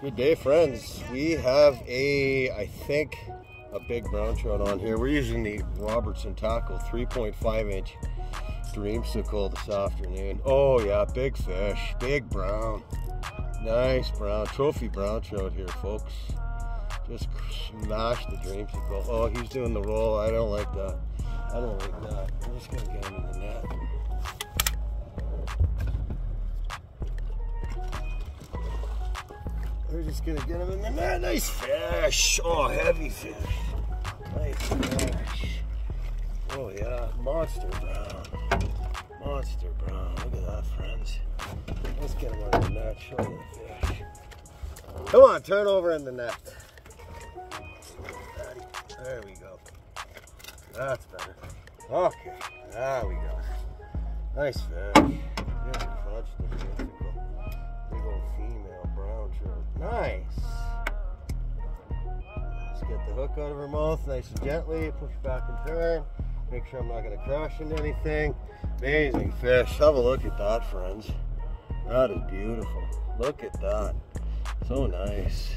Good day, friends. We have a, I think, a big brown trout on here. We're using the Robertson Tackle 3.5 inch dreamsicle this afternoon. Oh yeah, big fish, big brown. Nice brown, trophy brown trout here, folks. Just smash the dreamsicle. Oh, he's doing the roll. I don't like that. I don't like that. I'm just gonna get We're just gonna get him in the net. Nice fish. Oh, heavy fish. Nice fish. Oh yeah, monster brown. Monster brown. Look at that, friends. Let's get him on the net. Show the fish. Come on, turn over in the net. There we go. That's better. Okay, there we go. Nice fish. Nice. Just get the hook out of her mouth nice and gently, push back and turn. Make sure I'm not going to crash into anything. Amazing fish. Have a look at that, friends. That is beautiful. Look at that. So nice.